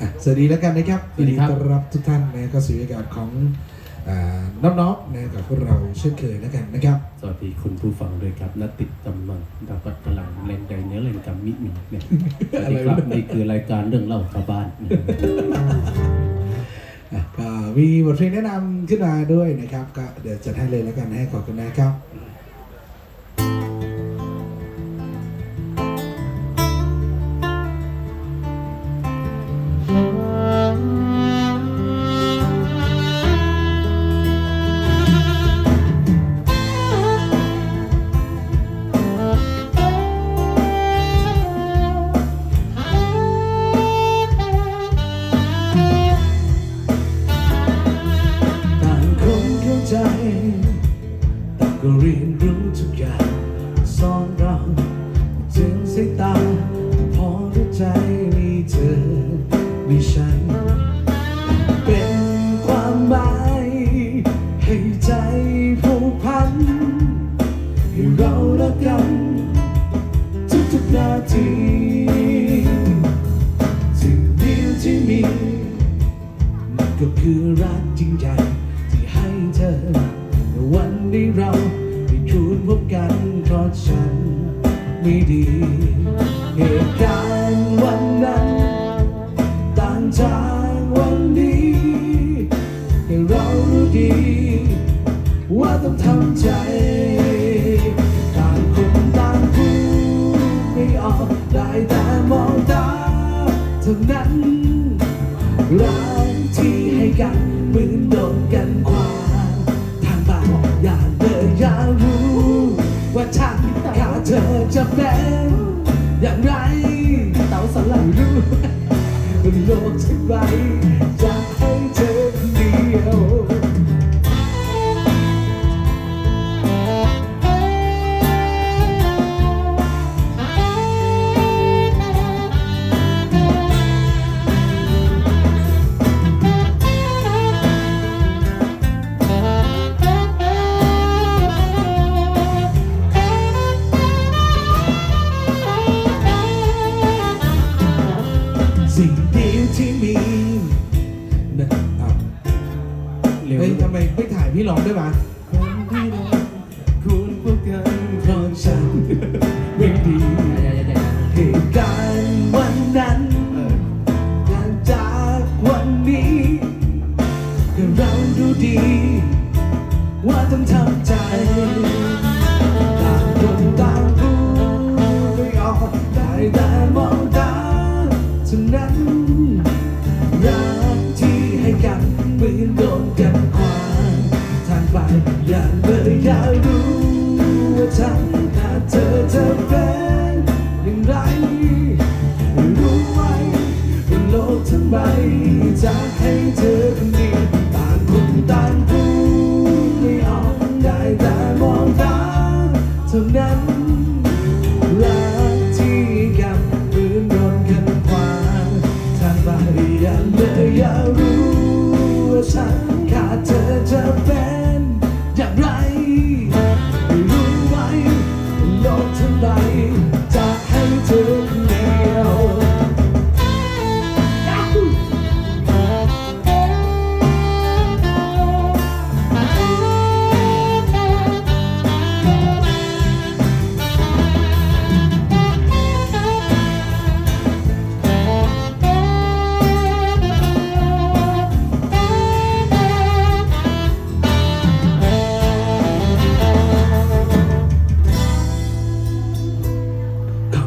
อะสวัสดีแล้วกันนะครับสวัสดีครับยินต้อนรับทุกท่านนะก็สู่รายการของอ่าน้องๆนะกับพวกเราเช่นเคยแล้วกันนะครับ สวัสดีคุณผู้ฟังด้วยครับนติดกำลังดับปัดกำลังแรงใดเนื้อแรงกำมิมีเนี่ยสวัสดีครับนี่คือรายการเรื่องเล่าชาวบ้านนะอะก็มีบทเพลงแนะนำขึ้นมาด้วยนะครับ ก็เดี๋ยวจัดให้เลยแล้วกันให้ขอบคุณนะครับ พบกันเพราะฉันไม่ดี เหตุการณ์วันนั้น ต่างจากวันนี้ให้เรารู้ดี ว่าต้องทำใจ ต่างคนต่างพูดไม่ออกได้แต่มองตาเท่านั้นรักที่ให้กัน จะเป็นอย่างไรเต่าสลังรู้บนโลกที่ไรจะ นี้ก็เราดูดี ว่าต้องทำ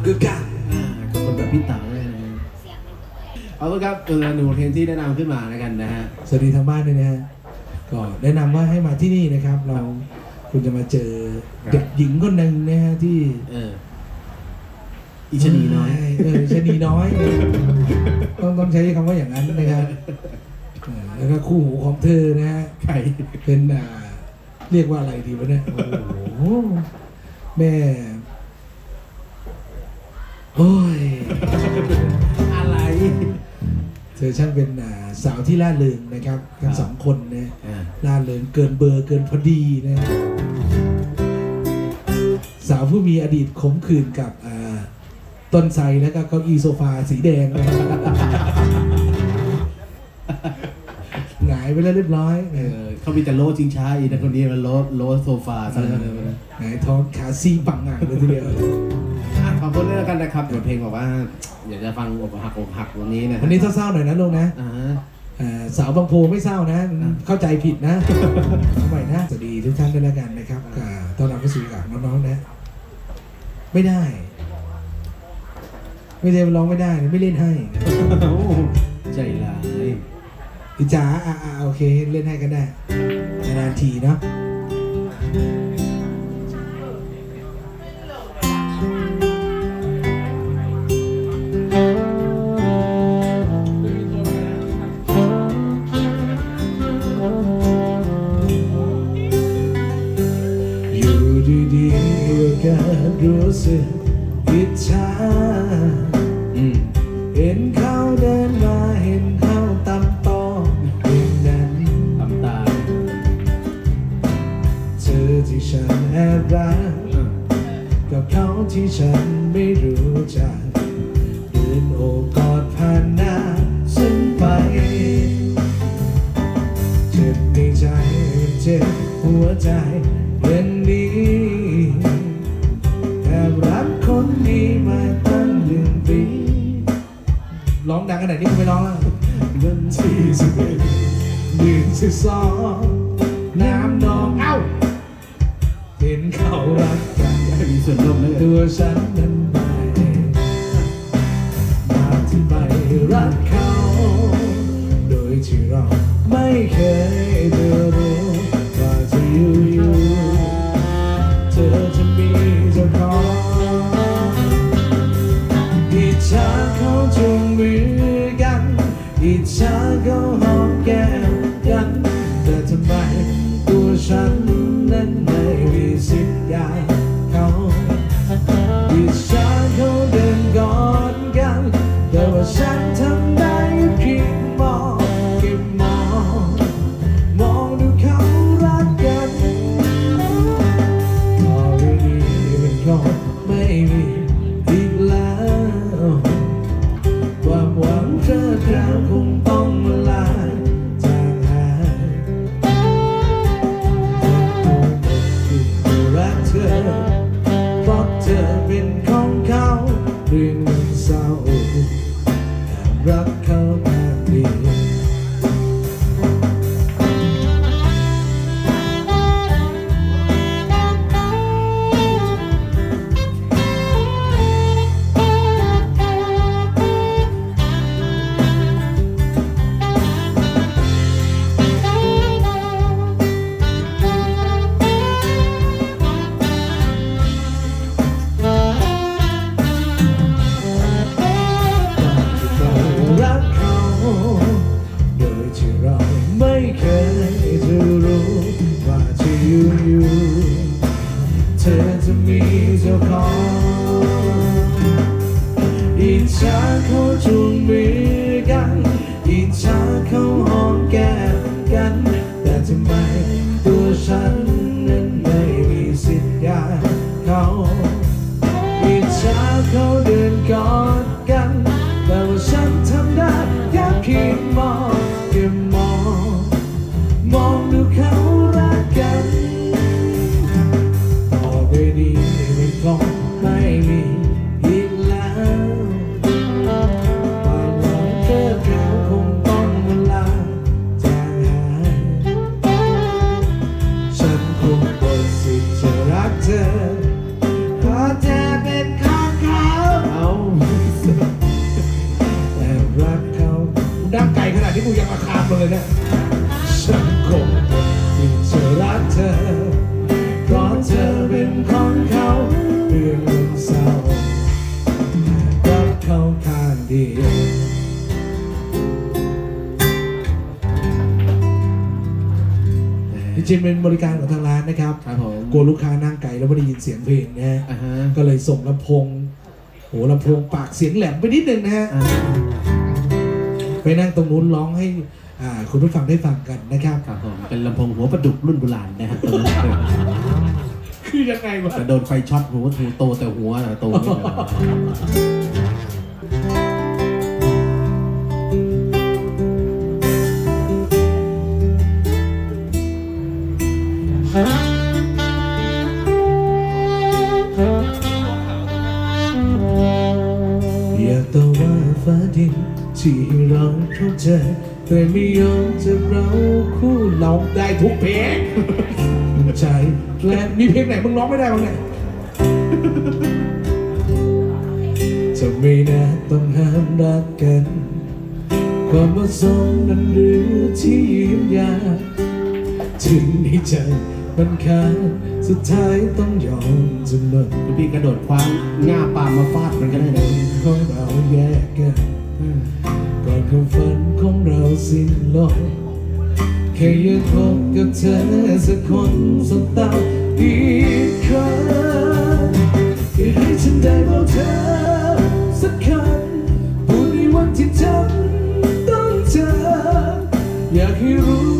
ขอบคุณครับอ่าขอบคุณแบบพี่เต๋าด้วยนะเอาละครับเป็นหนึ่งบทเพลงที่แนะนำขึ้นมาแล้วกันนะฮะสวัสดีทางบ้านด้วยนะฮะก็แนะนำว่าให้มาที่นี่นะครับ เราคุณจะมาเจอเด็กหญิงคนหนึ่งนะฮะที่เอออีชะนีน้อยเออชะนีน้อยเนี่ยต้องต้องใช้คำว่าอย่างนั้นนะครับเออแล้วก็คู่หูของเธอนะฮะใครเป็นอ่าเรียกว่าอะไรดีวะเนี่ยโอ้โหแม่ เฮ้ย อะไร เธอช่างเป็นสาวที่ล่าเริงนะครับทั้งสองคนนะอ่า ล่าเริงเกินเบอร์เกินพอดีนะสาวผู้มีอดีตขมขื่นกับต้นไทรแล้วก็เก้าอี้โซฟาสีแดงนะหงายไปแล้วเรียบร้อยเอเออเขามีแต่โลจริงช้าอีกนะคนนี้มันโลโลโซฟาซะแล้วนะ หงายท้องขาซีบังอ่างเลยทีเดียว คนเลยแล้วกันนะครับเดี๋ยวเพลงบอกว่า อยากจะฟังอกหักอกหักวันนี้นะวันนี้เศร้าๆหน่อยนะลุงนะเสาวบางโพไม่เศร้านะ เข้าใจผิดนะ เอาใหม่นะ สวัสดีทุกท่านด้วยแล้วกันนะครับต้อนรับเข้าสู่กับน้องๆนะ ไม่ได้ ไม่ได้ร้องไม่ได้ไม่เล่นให้ใจร้ายอีจ๋าอ่าโอเค เล่นให้กันได้นานๆทีเนาะ inside. โหลำโพงปากเสียงแหลมไปนิดนึงนะฮะไปนั่งตรงนู้นร้องให้คุณผู้ฟังได้ฟังกันนะครับครับผมเป็นลำโพงหัวประดุกรุ่นโบราณนะครับคือยังไงวะโดนไฟช็อตหัวถูโตแต่หัวโตไม่้าใจ แต่ไม่ยอมจะเราคู่ร้องได้ทุกเพลงใจและมีเพลงไหนมึงร้องไม่ได้บ้างเนี่ยจะไม่น่าต้องห้ามรักกัน ความประสงค์นั้นหรือที่ยืนยาถึงในใจมันขาดสุดท้ายต้องยอมจำนนพี่กระโดดคว้างง่าปามมาฟาดมันก็ได้นะคงเราแยกกัน ความฝันของเราสิ้นลอยแค่อยากพบกับเธอสักคนสักตาอีกครั้งอยากให้ฉันได้บอกเธอสักครั้งในวันที่ฉันต้องเจออยากให้รู้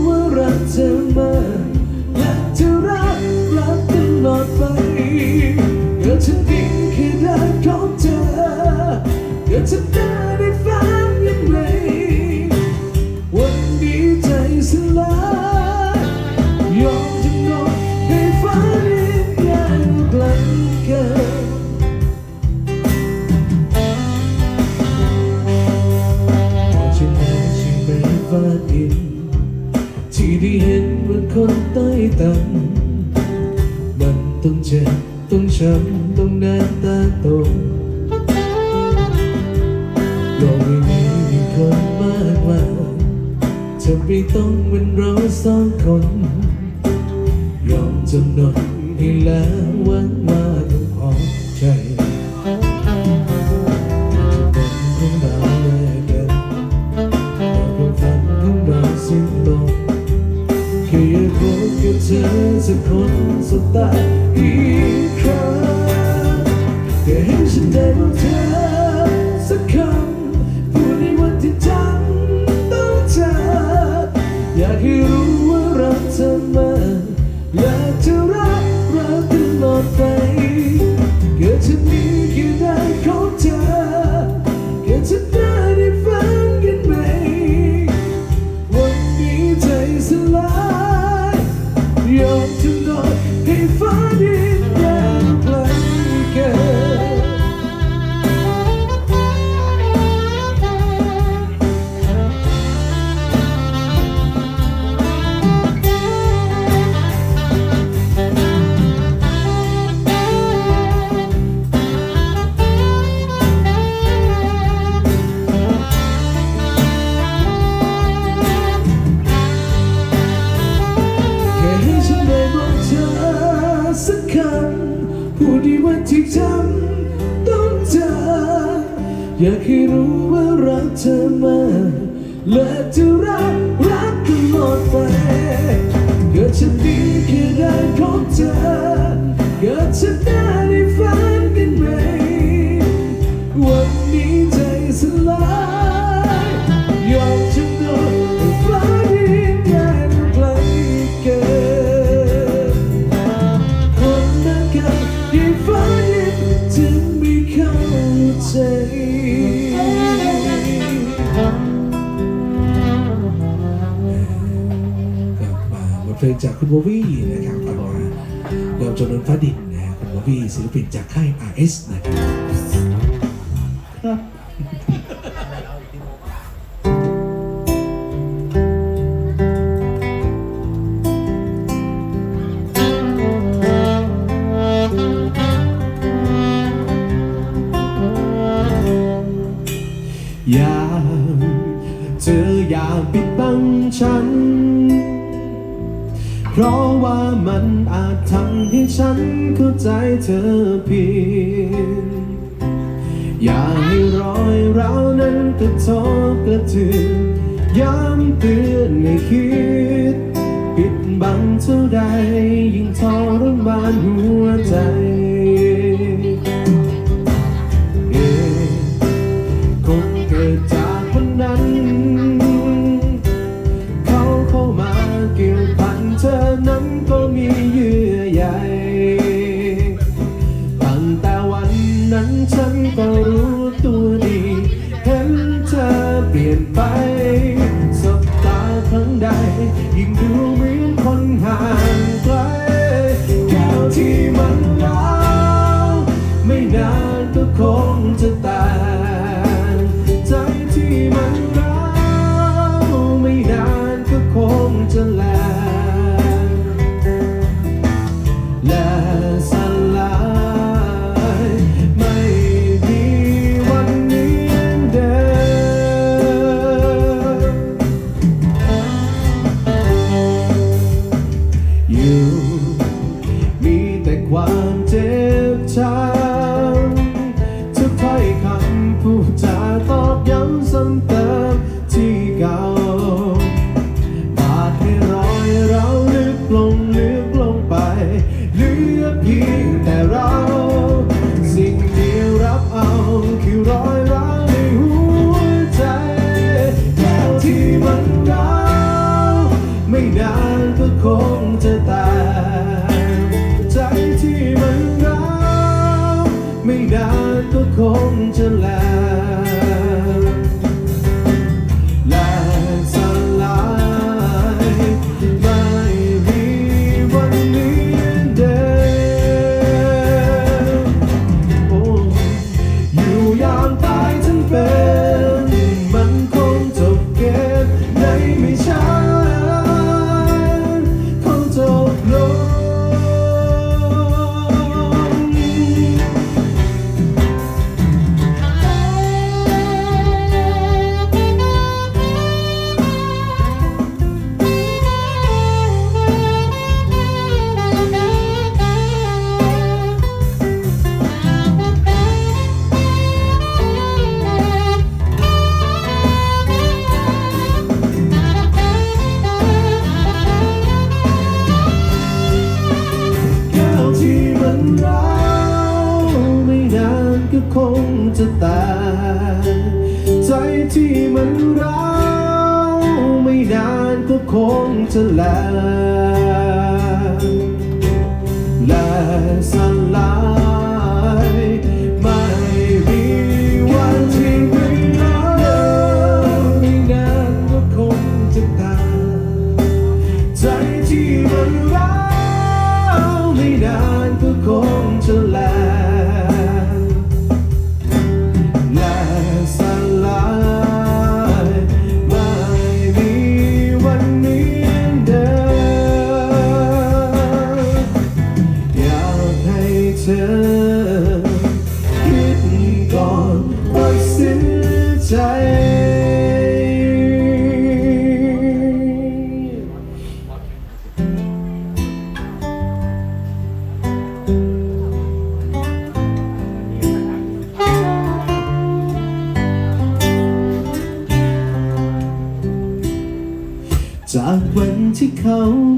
วีศิลปินจากค่าย RS นะครับ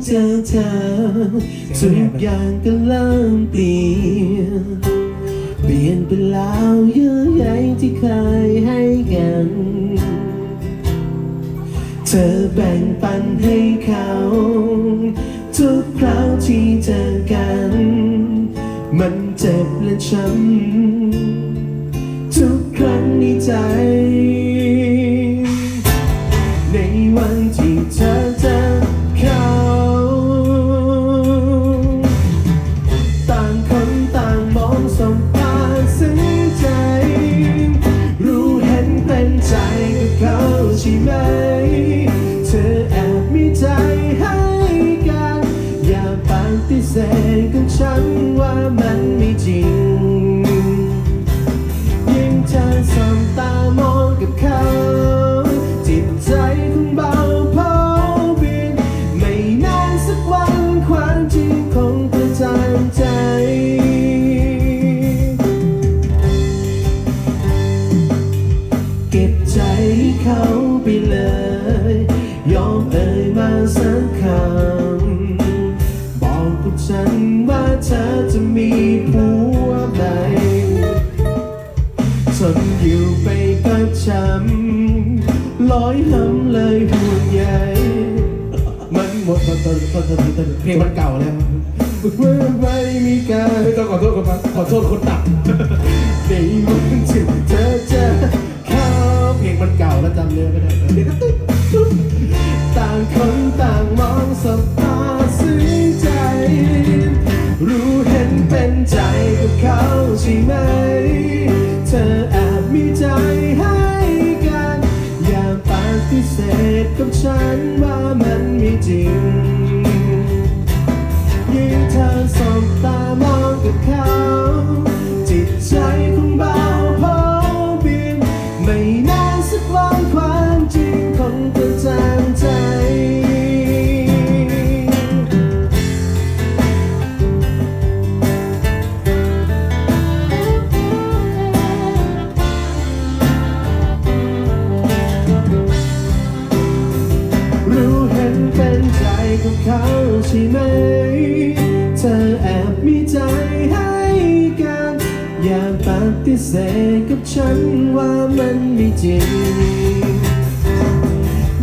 เจอเธอทุกอย่างก็เริ่มเปลี่ยน เปลี่ยนไปแล้วเยอะใยที่เคยให้กัน เธอแบ่งปันให้เขา ทุกคราวที่เจอกัน มันเจ็บและช้ำ เขาไปเลย ยอมเอ่ยมาสักคำบอกกับฉันว่าเธอจะมีผัวใหม่ทนอยู่ไปกับฉันลอยลำเลยห่วงใยมันหมดตอนตอนตอนตอนตอนเพลงมันเก่าแล้วเมื่อไม่มีการไม่ต้องขอโทษคนฟังขอโทษคนตัดในวันที่เธอเจอเขาเพลง มันเก่าแล้วจำเนื้อไม่ได้เดี๋ยวก็ตึ๊ดตึ๊ดต่างคนต่างมองสบตาซึ้งใจ รู้เห็นเป็นใจกับเขาใช่ไหม เสธกับฉันว่ามันไม่จริง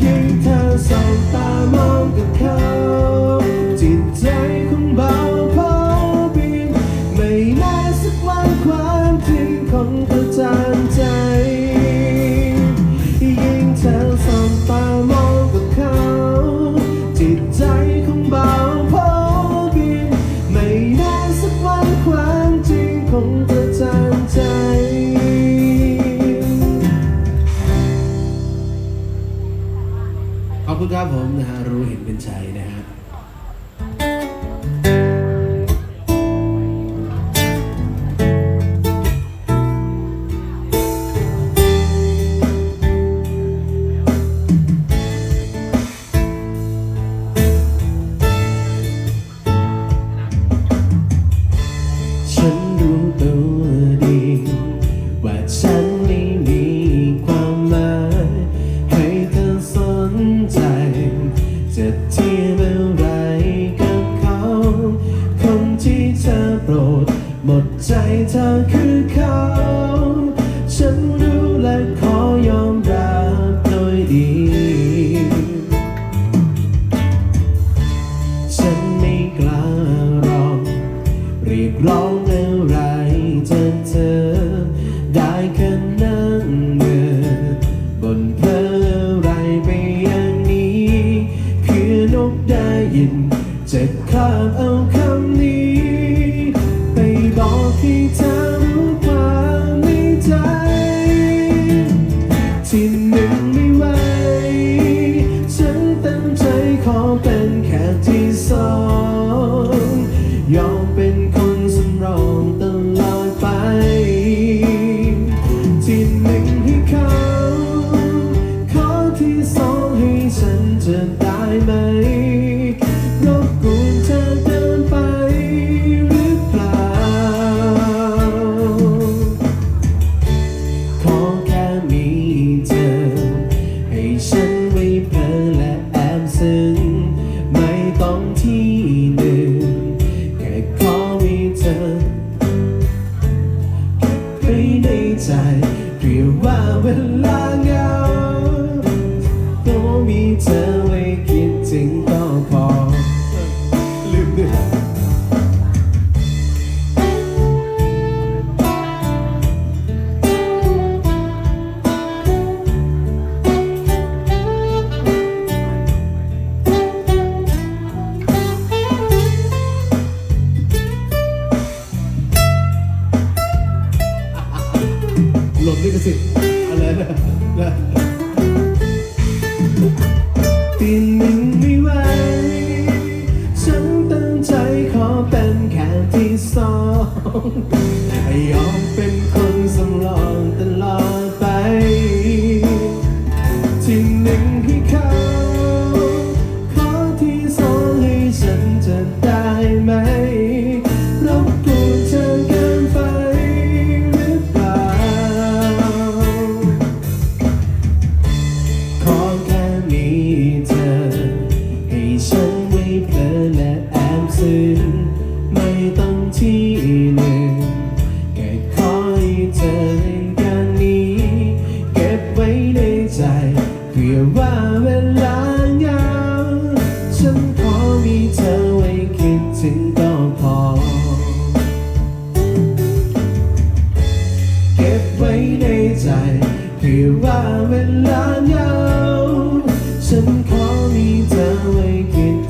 ยิ่งเธอสองตามองกับเขา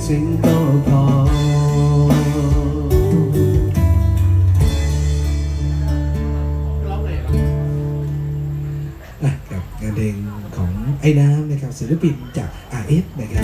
整多個。งานเพลงของไอ้น้ำนะครับศิลปินจาก RF นะครับ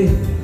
David.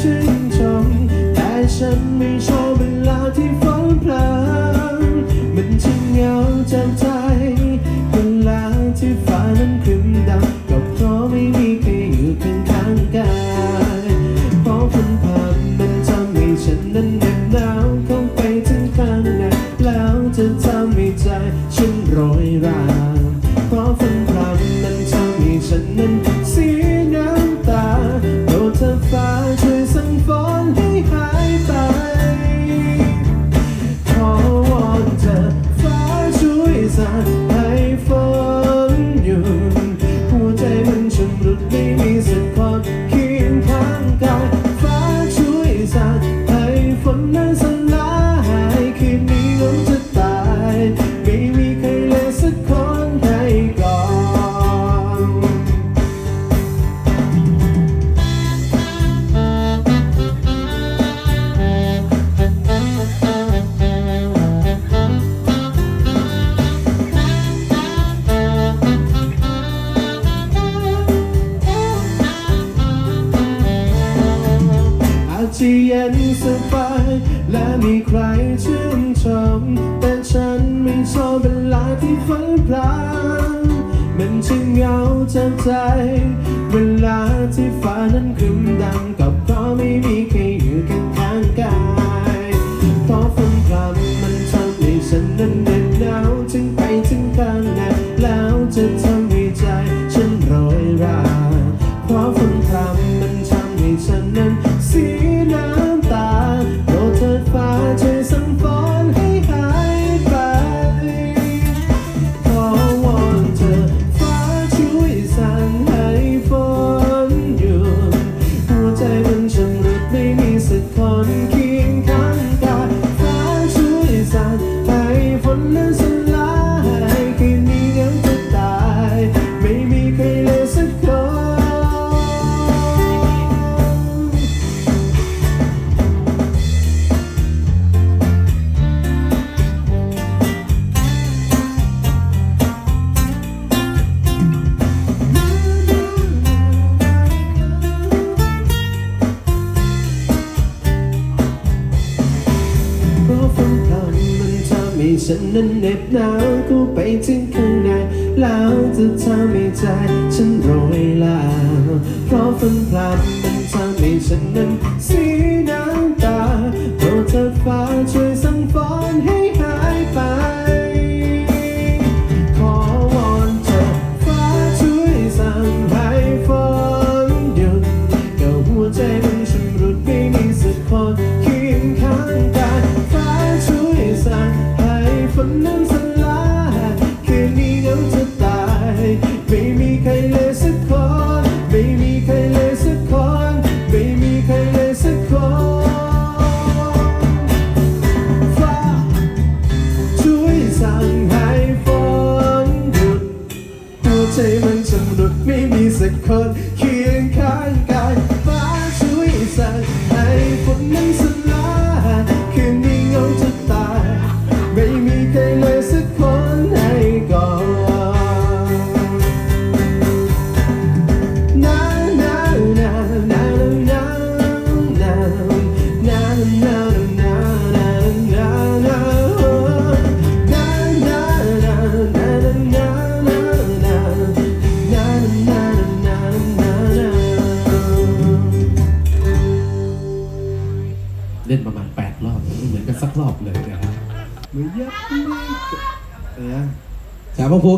ชื่นชมแต่ฉันไม่ชอบเวลาที่านมันช่างเหงาจับใจ เวลาที่ฟ้านั้นครึมดำกับก็ไม่มีใครอยู่ข้างกายพอฝนพรำมันทำให้ฉันนั้น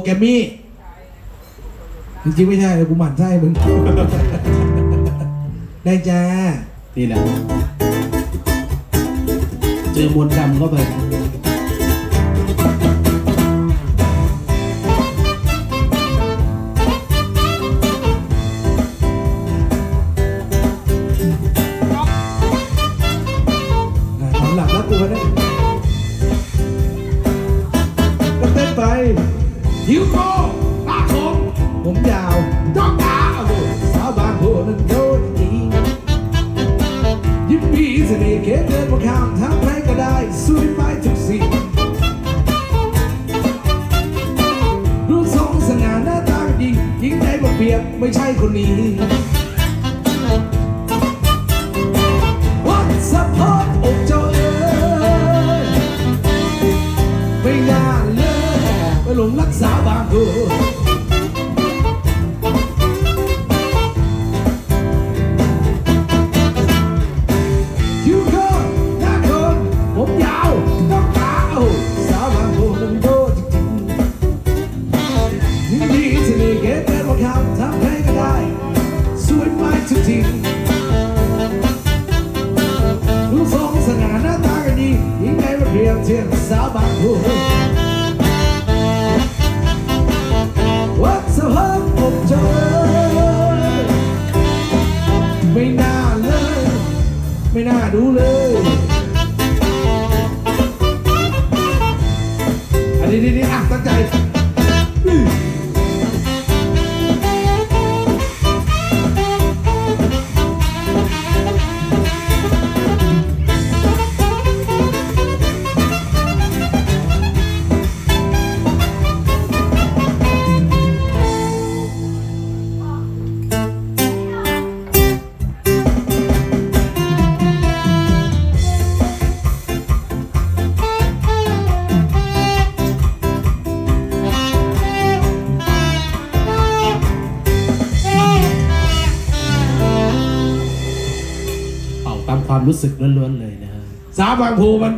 แกมมี่ จริงๆไม่ใช่แต่กูหมั่นไส้มึง ได้จ้า นี่แหละ เจอมวลดำก็ไป em thuyền sao bạn buồn quát sao hết một trời mình đã lên mình đã đủ lên รู้สึกล้วนๆเลยนะสาบางภูมัน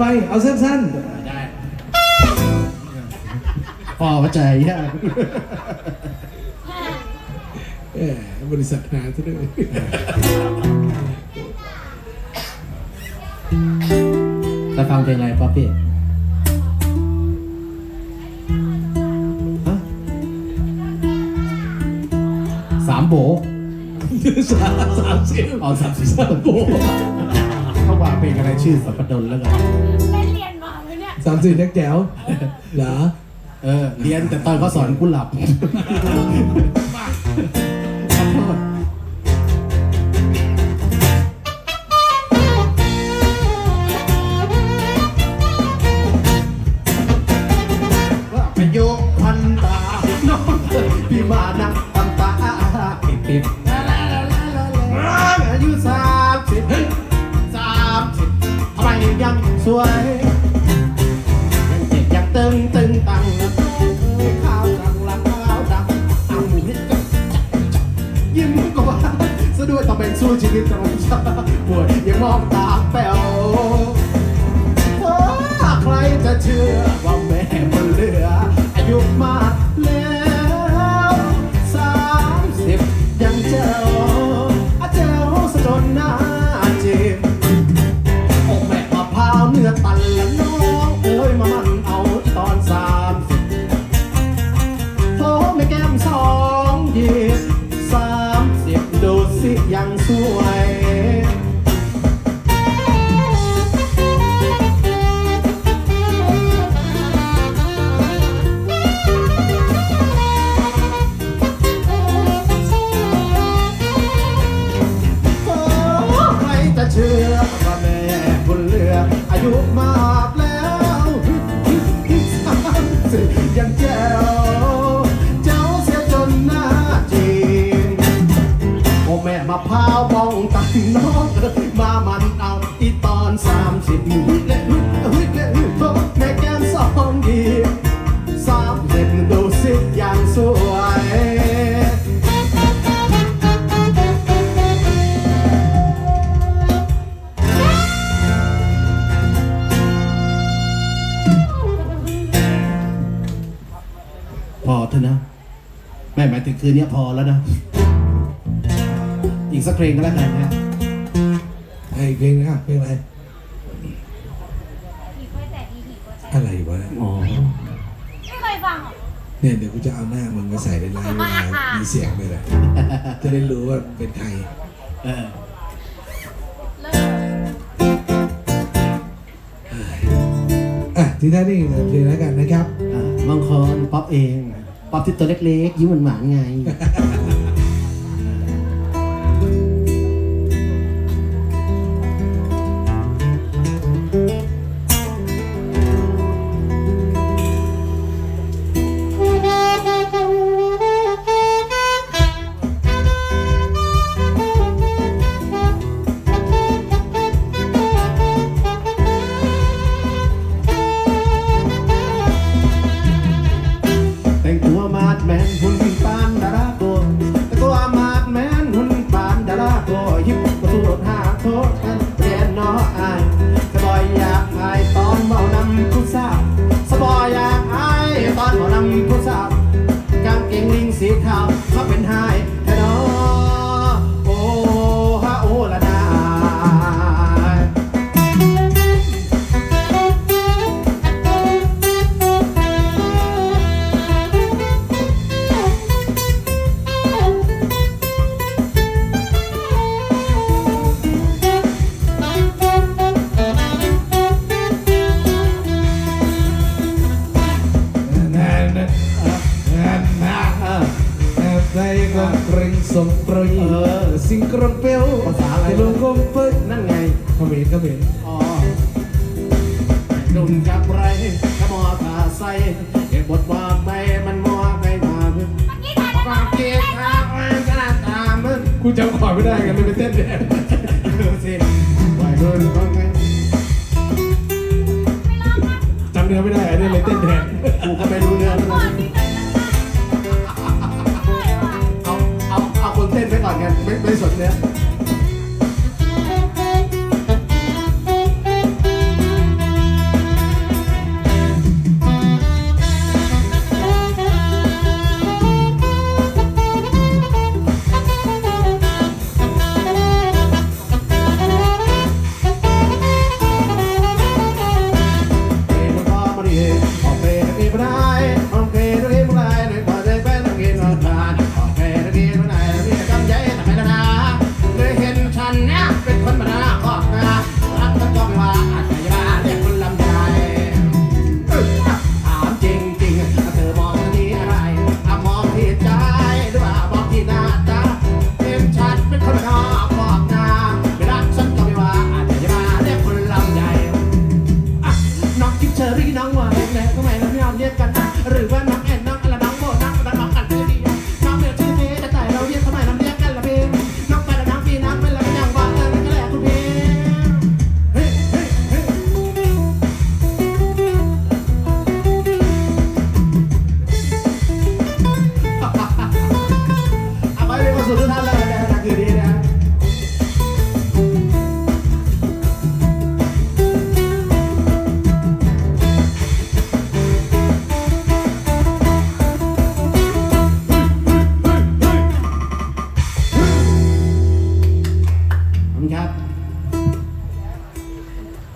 ไป เอาสั้นได้พอเข้ใจยากเออบริษัทนาซะด้วยจะฟังเพลงอะไรป๊อปปี้สามโบสามสามสิบเอาสามสิบสามโบ เพลงอะไรชื่อสัมปดลแล้วกันได้เรียนมาไหมเนี่ยสามสี่นักแจ๋วเหรอ เออ เรียนแต่ตอนเขาสอนกุหลับ 所爱 แต่คืนนี้พอแล้วนะ อีกสักเพลงก็แล้วกันนะอีกเพลงนะครับเพลงอะไร อะไรวะอ๋อไม่เคยฟังหรอเนี่ยเดี๋ยวกูจะเอาหน้ามึงมาใส่ในไลน์มามีเสียงเลยแหละจะได้รู้ว่าเป็นใครเออที่ท่านี่เพลงแล้วกันนะครับมังคอนป๊อปเองนะ ปอปที่ตัวเล็กๆยิ้มหวานๆไง